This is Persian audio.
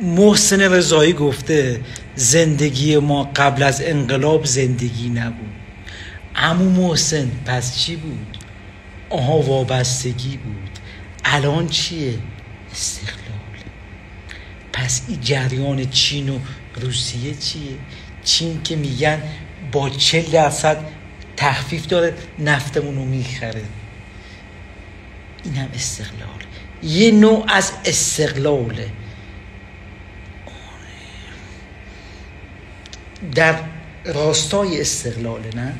محسن رضایی گفته زندگی ما قبل از انقلاب زندگی نبود. امو محسن پس چی بود؟ آها وابستگی بود. الان چیه؟ استقلال. پس این جریان چین و روسیه چیه؟ چین که میگن با چل درصد تخفیف داره نفتمون رو می‌خره. این هم استقلال. یه نوع از استقلاله. در راستای استقلاله نه؟